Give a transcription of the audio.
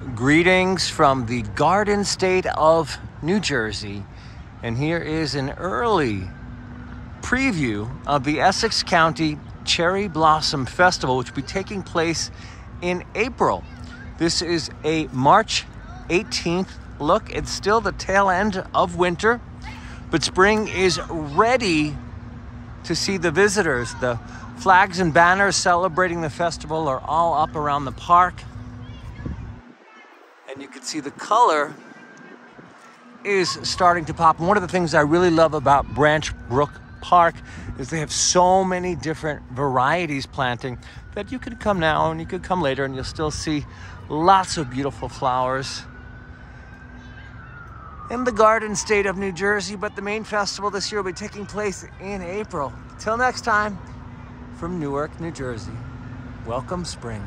Greetings from the Garden State of New Jersey. And here is an early preview of the Essex County Cherry Blossom Festival, which will be taking place in April. This is a March 18th look. It's still the tail end of winter, but spring is ready to see the visitors. The flags and banners celebrating the festival are all up around the park and you can see the color is starting to pop. One of the things I really love about Branch Brook Park is they have so many different varieties planting that you could come now and you could come later and you'll still see lots of beautiful flowers in the Garden State of New Jersey. But the main festival this year will be taking place in April. Till next time, from Newark, New Jersey, welcome spring.